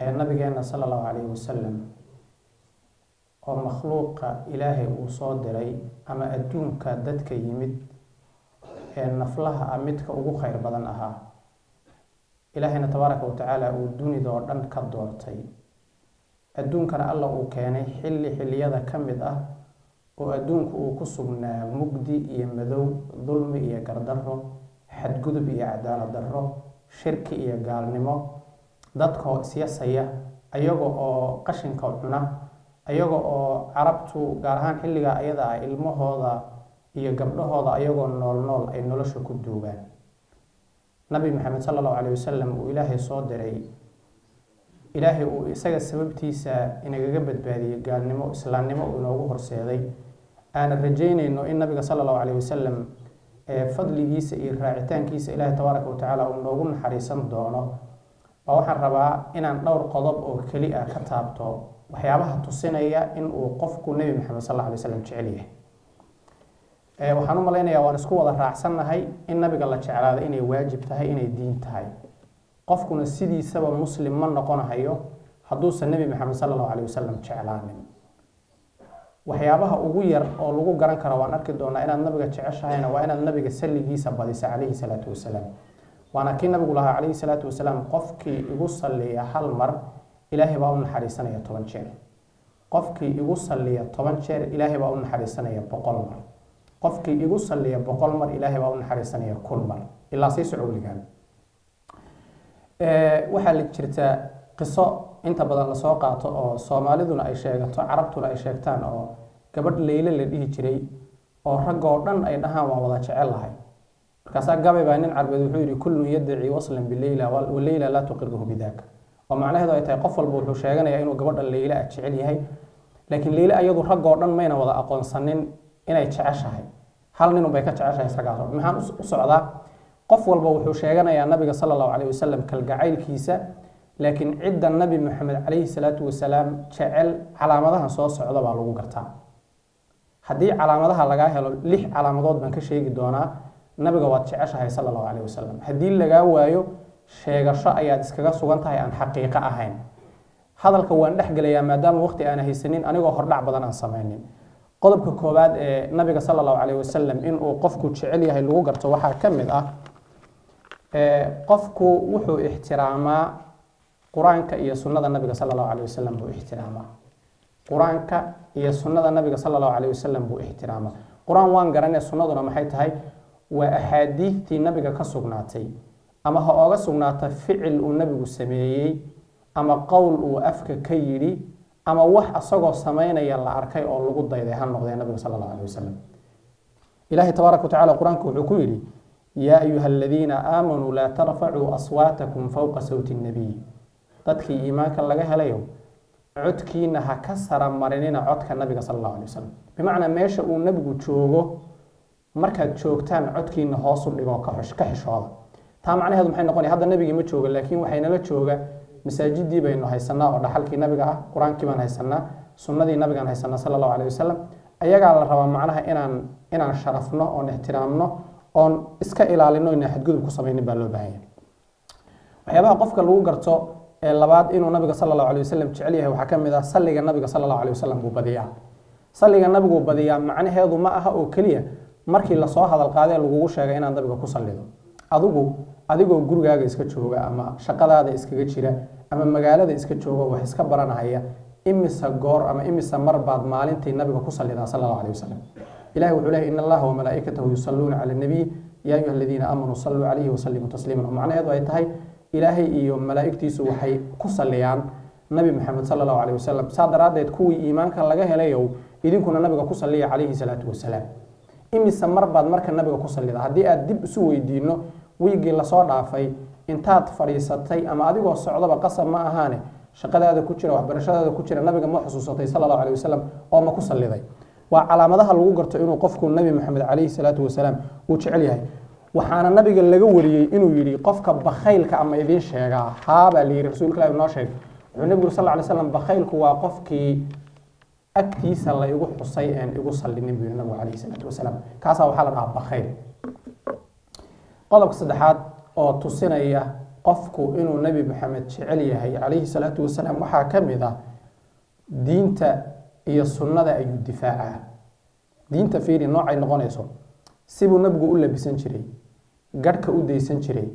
ee nabigeena sala allahu calayhi wasalam oo makhluuqa ilaahay uu soo diray ama adduunka dadka yimid ee naflaha ah midka ugu kheyr badan ahaa. Ilaahayna tabaaraka wa tacaala uu dunida oo dhan ka doortay. Adduunkana alla uu keenay xilli xilliyada ka mid ah oo adduunku uu ku sugnaa mugdi iyo madow dulmi iyo gardarro xadgudub iyo cadaalad darro shirki iyo gaalnimo dadkoo isyasaya ayaga oo qashinka cuna ayaga oo carabtu gaar ahaan xilliga ayada ah ilmahooda iyo gabdhahooda ayagoo nool nool ay nolosha ku duugaan nabi maxamed sala allahu caleyhi wasalam uu ilaahay soo diray. Ilaahay uu isaga sababtiisa inagaga badbaadiyey gaalnimo islaamnimo uu inoogu horseeday. Aanan rajeynayno in nabiga sala allahu caleyhi wasalam ee fadligiisa iyo raacitaankiisa ilaahay tabaaraka wa tacaala uu noogu naxariisan doono oo waxaan rabaa inaan dhowr qodob oo keli ah ka taabto waxyaabaha tusinaya in uu qofku nebi maxamed sal alla alay slam jecel yahay. Waxaan u malaynayaa waan isku wada raacsannahay in nabiga la jeclaado inay waajib tahay inay diin tahay. Qofkuna sidiisaba muslim ma noqonahayo hadduusan nebi maxamed sala allahu caleyhi wasalam jeclaanin. Waxyaabaha ugu yar oo lagu garan karo waan arki doonaa inaad nabiga jeceshahayna waa inaad nabiga salligiisa badisa calayhi salaatu wasalaam waana kii nabigu lahaa calayhi salaatu wasalaam qofkii igu salliya hal mar ilaahay baa u naxariisanaya toban jeer. Qofkii igu salliya toban jeer ilaahay baa u naxariisanaya boqol mar. Qofkii igu salliya boqol mar ilaahay baa u naxariisanaya kun mar. Ilaa sii soco weligaan. Waxaa la jirta qiso inta badan la soo qaato oo soomaaliduna ay sheegato carabtuna ay sheegtaan oo gabadh leyle la dhihi jiray oo raggoo dhan ay dhahaan waan wada jecel lahay markaasaa gabay baa nin carbeed wuxuu yidhi kullun yaddaci waslan bileyla waleyla laa tuqirhu bidaaka oo macnaheedu ay tahay qof walba wuxuu sheeganayaa inuu gabadha leyle ah jecel yahay laakiin leyle ayadu raggoo dhan mayna wada aqoonsanin inay jeceshahay. Hal ninun bay ka jeceshahay isagaas maxaan u socdaa? Qof walba wuxuu sheeganayaa nabiga sala allahu caleyhi wasalam kalgacaylkiisa laakiin cidda nabi maxamed calayhi salaatu wasalaam jecel calaamadahan soo socda baa lagu gartaa. Haddii calaamadaha lagaa helo lix calaamadood baan ka sheegi doonaa nabiga waad jeceshahay sala allahu caleyhi wasalam haddii lagaa waayo sheegasho ayaad iskaga sugan tahay aan xaqiiqo ahayn. Hadalka waan dhexgelayaa maadaama waqti aan haysanin anigoo hordhac badan aan samaynin. Qodobka koowaad ee nabiga sala allahu caleyhi wasalam inuu qofku jecel yahay lagu garto waxaa ka mid ah qofku wuxuu ixtiraamaa qur'aanka iyo sunnada nabiga sala allahu caleyhi wasalam buu ixtiraamaa. Qur'aanka iyo sunnada nabiga sala allahu caleyhi wasalam buu ixtiraamaa. Qur'aan waan garanee sunnaduna maxay tahay waa axaadiidtii nabiga ka sugnaatay ama ha ooga sugnaata ficil uu nabigu sameeyey ama qowl uu afka ka yidhi ama wax asagoo samaynaya la arkay oo lagu dayday ha noqdee nabiga sala allahu caleyhi wasalam ilaahay tabaaraka wa tacala qur'aanka wuxuu ku yidhi yaa ayuha aladiina aamanuu laa tarfacuu aswaatakum fowqa sawti nnabiy dadkii iimaanka laga helayo codkiina ha ka saramarinina codka nabiga sala allahu alay wasalam bimacnaa meesha uu nabigu joogo markaad joogtaan codkiina hoosu dhigoo ka xishooda taa macnaheedu maxay noqonaya? Hadda nabigii ma jooga laakiin waxaynala jooga masaajidii baynu haysanaa oo dhaxalkii nabiga ah qur'aankii baan haysanaa sunnadii nabigaan haysanaa sala allahu caleyhi wasalam ayagaa la rabaa macnaha inaan inaan sharafno oon ixtiraamno oon iska ilaalino inaan xadgudub ku samaynin baa loo baahan waxyaabaha qofka lagu garto ee labaad inuu nabiga sala allahu alay wasalam jecel yahay waxaa ka mid ah salliga nabiga sala allahu alay wasalam buu badiyaa. Salliga nabigu badiyaa macnaheedu ma aha oo keliya markii la soo hadal qaadee lagugu sheegay inaad nabiga ku sallido. Adigu adigoo gurigaaga iska jooga ama shaqadaada iskaga jira ama magaalada iska jooga wax iska baranahaya imisa goor ama imisa mar baad maalintii nabiga ku sallidaa sala allahu alay wasalam ilahi wuxuu lehay in allaha wamalaa'ikatahu yusalluuna cala nabiy. Yaa ayuha aladiina aamanuu salluu calayhi wasallimuu tasliiman. Oo macnaheedu ay tahay ilaahay iyo malaa'igtiisu waxay ku salliyaan nabi maxamed sala allahu caleyhi wasalam saa daraaddeed kuwii iimaanka laga helayow idinkuna nabiga ku salliya calayhi salaatu wasalaam imise mar baad marka nabiga ku sallida. Haddii aad dib isu weydiino wiigii la soo dhaafay intaad fadhiisatay ama adigoo socdaba qasab ma ahaane shaqadaada ku jira waxbarashadaada ku jira nabiga ma xusuusatay sala allahu caleyhi wasalam oo ma ku salliday waa calaamadaha lagu garto inuu qofku nabi maxamed calayhi salaatu wasalaam uu jecel yahay. Waxaana nabiga laga wariyey inuu yidhi qofka bakhaylka ama idiin sheegaa haabaa la yidhi rasuulka ilahi noo sheeg wuxuu nabigu sal ly slam bakhaylku waa qofkii agtiisa la igu xusay een igu sallinin buu yidhi nabigu calayhi salaatu wasalaam. Kaasaa waxaa la dhahaa bakhayl qodobka saddexaad oo tusinaya qofku inuu nebi maxamed jecel yahay calayhi salaatu wasalaam waxaa ka mid ah diinta iyo sunnada ayuu difaacaa. Diinta fiiri noocay noqonayso. Sibuu nabigu u labisan jiray garhka u daysan jiray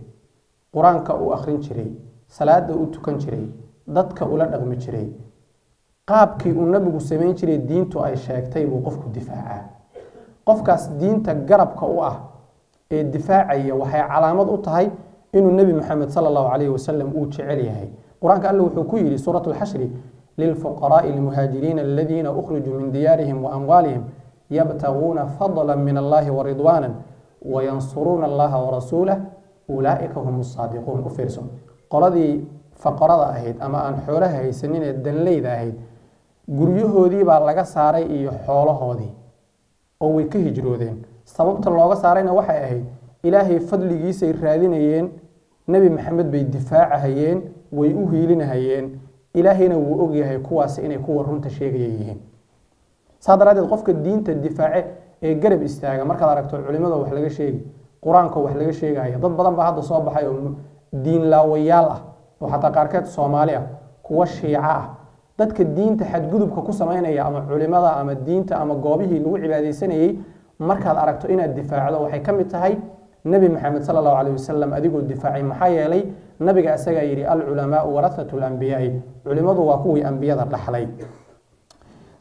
qur'aanka u akhrin jiray salaada u tukan jiray dadka ula dhaqmi jiray qaabkii uu nabigu samayn jiray diintu ay sheegtay buu qofku difaacaa. Qofkaas diinta garabka u ah ee difaacaya waxay calaamad u tahay inuu nebi maxamed sala allahu calayhi wasalam uu jecel yahay. Qur'aanka alle wuxuu ku yidhi suurat lxashri lilfuqaraai almuhaajiriina aladiina ukhrijuu min diyaarihim wa amwaalihim yabtaguuna fadla min allahi waridwaana wayansuruuna allaha warasuulah ulaaika hum saadiquun. U fiirso qoladii faqarada ahayd ama aan xoolaha haysanin ee danleyda ahayd guryahoodii baa laga saaray iyo xoolahoodii. Oo way ka hijroodeen. Sababta looga saarayna waxay ahayd ilaahay fadligiisay raadinayeen nebi maxamed bay difaacahayeen way u hiilinahayeen ilaahayna wuu ogyahay kuwaasi inay kuwa runta sheegaya yihiin. Saa daraaddeed qofka diinta difaace ee garab istaaga markaad aragto culimada wax laga sheegi qur'aanka wax laga sheegaya dad badan baa hadda soo baxay oo diinlaawayaal ah. Oo xataa qaarkeed soomaali ah kuwa shiico ah dadka diinta xadgudubka ku samaynaya ama culimada ama diinta ama goobihii lagu cibaadaysanayey markaad aragto inaad difaacdo waxay ka mid tahay nebi maxamed sala allahu calayh wasalam adigoo difaacay. Maxaa yeelay nabiga asagaa yidhi alculamaau warahatu lambiyaai culimadu waa kuwii ambiyada dhaxlay.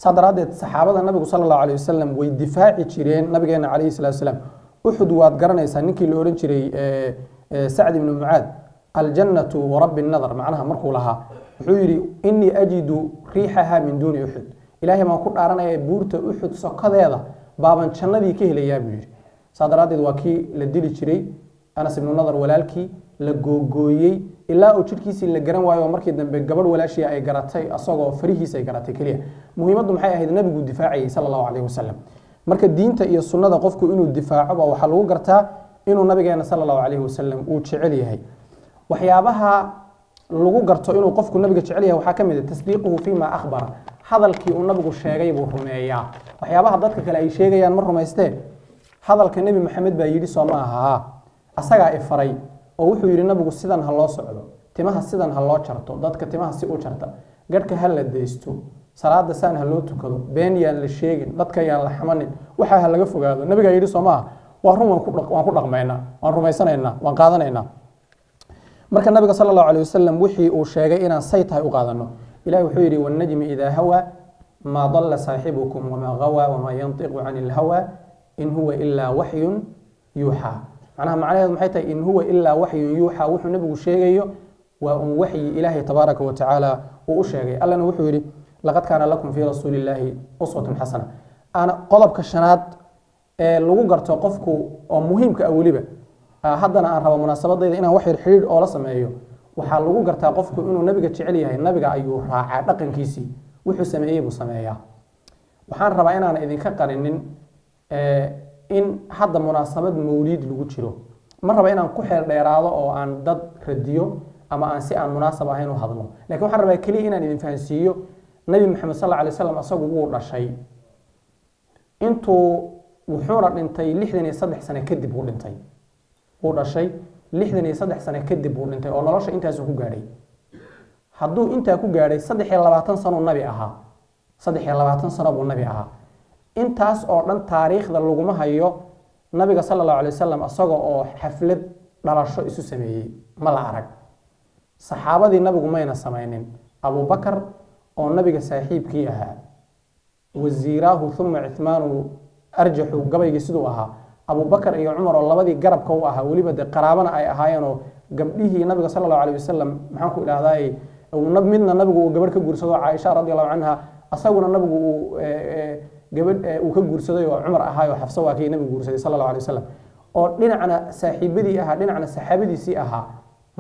Saa daraaddeed saxaabada nabigu sala allahu calayh wasalam way difaaci jireen nabigeena calayhi salatu wasalaam. Uxud waad garanaysaa ninkii la odhan jiray sacd ibnu mucaad aljannatu warabbi nadar macnaha markuu lahaa wuxuu yidhi inii ajidu riixaha min duuni uxud ilaahay baan ku dhaaranaya buurta uxud sokadeeda baaban jannadii ka helayaa buu yidhi. Saa daraaddeed waa kii la dili jiray anas ibnu nadar walaalkii la googooyey ilaa uu jidhkiisii la garan waayo oo markii dambe gabadh walaashii ay garatay asagoo farihiisa ay garatay keliya muhiimaddu maxay ahayd? Nabigu difaacayay sala allahu calayhi wasalam marka diinta iyo sunnada qofku inuu difaacoba waxaa lagu gartaa inuu nabigeena sala allahu calayhi wasalam uu jecel yahay waxyaabaha lagu garto inuu qofku nabiga jecel yahay waxaa ka mid a tasdiiquhu fima akhbara. Hadalkii uu nabigu sheegay buu rumeeyaa. Waxyaabaha dadka kale ay sheegayaan ma rumaystee? Hadalka nebi maxamed baa yidhi soo ma aha. Asagaa ifaray oo wuxuu yidhi nabigu sidan ha loo socdo timaha sidan ha loo jarto dadka timaha si u jarta garhka ha la daysto salaada saan ha loo tukado been yaan la sheegin dadka yaan la xamanin waxaa ha laga fogaado. Nabigaa yidhi soo maaha waa run waan ku dhaqmaynaa waan rumaysanaynaa waan qaadanaynaa marka nabiga sala allahu alayh wasalam wixii uu sheegay inaan say tahay u qaadano. Ilahi wuxuu yidhi wannajmi idaa hawaa maa dalla saaxibukum wamaa gawaa wamaa yantiqu cani ilhawa in huwa ilaa waxyun yuuxaa macnaha macnaheedu maxay tahay in huwa ilaa waxyun yuuxaa wuxuu nabigu sheegayo waa un waxyi ilaahay tabaaraka wa tacaala uu u sheegay. Allana wuxuu yidhi laqad kaana lakum fii rasuuli illaahi uswatun xasana. Ana qodobka shanaad ee lagu garto qofku oo muhiimka ah weliba haddana aan rabo munaasabadayda inaan wax yar xidhiidh oola sameeyo waxaa lagu gartaa qofku inuu nabiga jecel yahay nabiga ayuu raacaa dhaqankiisii wuxuu sameeyey buu sameeyaa. Waxaan rabaa inaan idinka qarinin in hadda munaasabad mawliid lagu jiro. Ma raba inaan ku xeel dheeraado oo aan dad radiyo ama aan si aan munaasab ahayn u hadlo. Lakin waxaan rabaa keliya inaan idin fahansiiyo nabi maxamed sal alay slam asagu wuu dhashay. Intuu wuxuuna dhintay lixdan iyo saddex sane kadib uu dhintay wuu dhashay lixdan iyo saddex sane kadib buu dhintay oo nolosha intaasu ku gaadhay. Hadduu intaa ku gaadhay saddex iyo labaatan sanuu nabi ahaa. Saddex iyo labaatan sano buu nabi ahaa. Intaas oo dhan taariikhda laguma hayo nabiga sala allahu alay wasalam isaga oo xaflad dhalasho isu sameeyey ma la arag. Saxaabadii nabigu mayna samaynin. Abubakar oo nabiga saaxiibkii ahaa wasiiraahu uma cithmaanu arjaxu gabaygii siduu ahaa abubakar iyo cumar oo labadii garabka u ahaa weliba dee qaraabana ay ahaayeenoo gabdhihii nabiga sala allahu alay wasalam maxaan ku idhahdaa midna nabigu uu gabadh ka guursado caaisha radi allahu canha asaguna nabigu uu gabadh uu ka guursaday oo cumar ahaayo xafso waa kii nabigu guursaday sala allahu alay wasalam oo dhinacna saaxiibadii ahaa dhinacna saxaabadiisii ahaa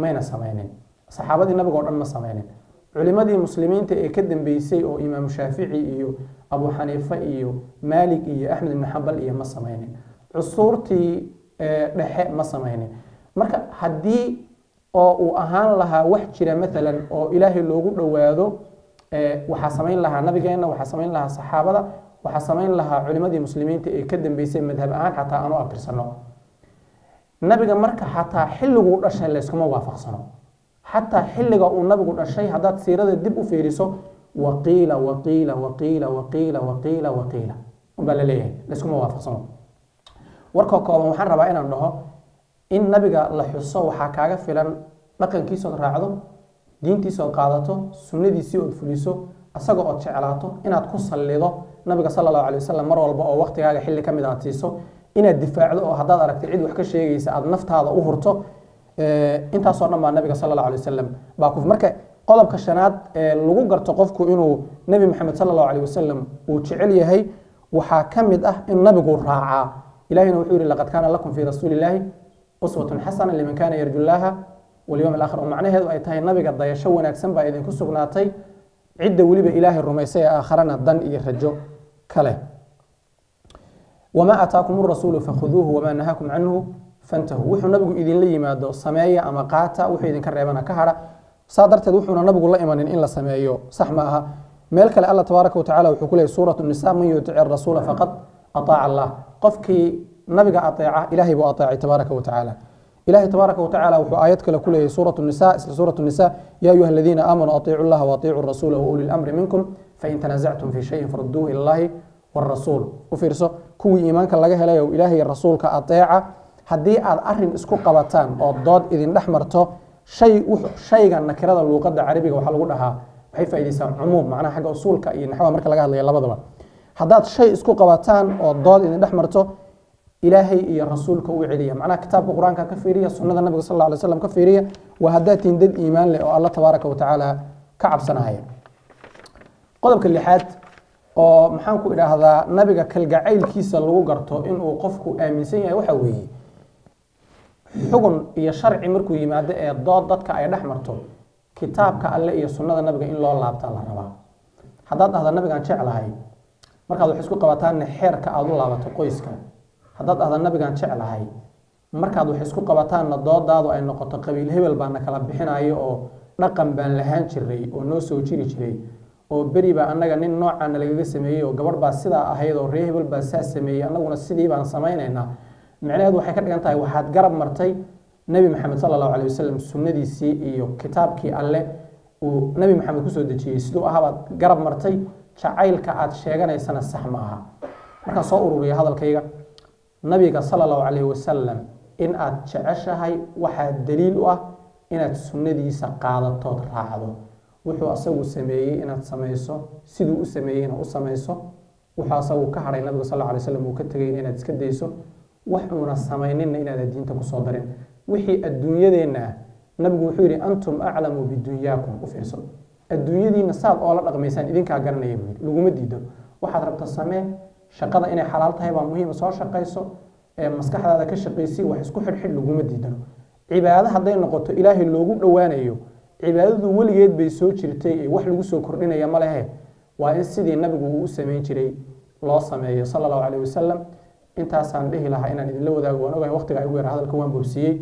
mayna samaynin. Saxaabadii nabiga o dhan ma samaynin. Culimadii muslimiinta ee ka dambeysay oo imaamu shaafici iyo abu xaniife iyo maalik iyo axmed ibni xambal iyo ma samaynin cusuurtii dhexe ma samaynin. Marka haddii oo uu ahaan lahaa wax jira maalan oo ilaahay loogu dhowaado waxaa samayn lahaa nabigeenna waxaa samayn lahaa saxaabada waxaa samayn lahaa culimadii muslimiinta ee ka dambeysay madhab ahaan xataa aan u abtirsano. Nabiga marka xataa xilliguu dhashay layskuma waafaqsano. Xataa xilliga uu nabigu dhashay haddaad siirada dib u fiiriso waqiila waqiila waqiila waqiila waqiila waqiila unbaa la leeyahay layskuma waafaqsano warkoo kooban waxaan rabaa inaan dhaho in nabiga la xuso waxaa kaaga filan dhaqankiisood raacdo diintiisood qaadato sunnadiisii ood fuliso asaga ood jeclaato inaad ku sallido nabiga sala allahu alay wasalam mar walba oo waqtigaaga xilli ka mid aad siiso inaad difaacdo oo haddaad aragtay cid wax ka sheegaysa aad naftaada u hurto intaasoo dhan baa nabiga sala allahu alay wasalam baa ku marka qodobka shanaad ee lagu garto qofku inuu nebi maxamed sala allahu alay wasalam uu jecel yahay waxaa ka mid ah in nabigu raacaa ilahina wuxuu yihi laqad kaana lakum fii rasuuli illaahi uswatun xasana liman kaana yarju llaaha walyowm alaakhir oo macnaheedu ay tahay nabiga dayasho wanaagsan baa idinku sugnaatay cidda weliba ilaahay rumaysay ee aakharana dan iyo rajo kale wamaa aataakum rasuulu fakhuduuhu wamaa nahaakum canhu fantahuu wuxuu nabigu idinla yimaado sameeya ama qaata wuxuu idinka reebana ka hadha saa darteed wuxuuna nabigu la imanin in la sameeyo sax ma aha meel kale alla tabaaraka watacala wuxuu ku leeyay suuratu nisa man yutic rasuula faqad ataaca allah qofkii nabiga ateeca ilahay buu ateecay tabaaraka watacaala ilahay tabaaraka watacaala wuxuu aayad kale ku leeyahy suuratu nisa isla suuratu nisa ya ayuha aladiina aamanuu atiicu llaha waatiicuu rasuula wauli lamri minkum fain tanazactum fi shayin faruduuhu ila llahi warasuul u fiirso kuwii iimaanka laga helay oo ilaahay rasuulka ateeca haddii aad arrin isku qabataan oo dood idin dhex marto shay shayga nakirada luuqada carabiga waxaa lagu dhahaa waxay faaideysaa cumuum macnaha xagga usuulka iyo naxwada marka laga hadlaya labadaba haddaad shay isku qabataan oo dood idin dhex marto ilaahay iyo rasuulka u celiya. Macnaha kitaabka qur'aanka ka fiiriya sunnada nabiga sal alay slam ka fiiriya waa haddaad dad iimaan leh oo alla tabaaraka watacaala ka cabsanahaya qodobka lixaad oo maxaan ku idhaahdaa nabiga kalgacaylkiisa lagu garto inuu qofku aaminsan yahay waxa weeye xugun iyo sharci markuu yimaado ee dood dadka ay dhex marto kitaabka alle iyo sunnada nabiga in loo laabtaa la rabaa. Haddaad dhahda nabigaan jeclahay markaad wax isku qabataanna xeerka aada u laabato qoyska. Haddaad dhahda nabigaan jeclahay. Markaad wax isku qabataanna doodaadu ay noqoto qabiil hebel baana kala bixinayo oo dhaqan baan lahaan jiray oo noo soo jiri jiray oo beri baa annaga nin noocaana lagaga sameeyey oo gabadh baa sidaa ahayd oo ree hebel baa saa sameeyey annaguna sidii baan samaynaynaa. Micnaheedu waxay ka dhigan tahay waxaad garab martay nebi maxamed sala allahu calay wasalam sunnadiisii iyo kitaabkii alle uu nebi maxamed ku soo dejiyey. Siduu ahabaad garab martay jacaylka aad sheeganaysana sax ma aha markaan soo ururiya hadalkayga nabiga sala allahu calayhi wasalam in aad jeceshahay waxaa daliil u ah inaad sunnadiisa qaadatood raacdo. Wuxuu asagu sameeyey inaad samayso siduu u sameeyeyna u samayso. Wuxuu asagu ka hadhay nabiga sal alay slam uu ka tegayna inaad iska dayso. Wax uuna samayninna inaada diinta ku soo darin. Wixii adduunyadeenna nabigu wuxuu yidhi antum aclamu bidunyaakum u fiirso adduunyadiina saad oola dhaqmaysaan idinkaa garanaya buu yidhi. Laguma diido. Waxaad rabta samee shaqada inay xalaal tahay baa muhiima soo shaqayso ee maskaxdaada ka shaqaysi wax isku xidhxidh laguma diidano. Cibaado hadday noqoto ilaahay loogu dhowaanayo cibaadadu weligeed bay soo jirtay ee wax lagu soo kordhinaya ma lehe. Waa in sidii nabigu uu u samayn jiray loo sameeyo sala allahu calayh wasalam intaasaan dhihi lahaa inaan idinla wadaago waan ogahay waqtiga igu yara hadalka waan boobsiiyey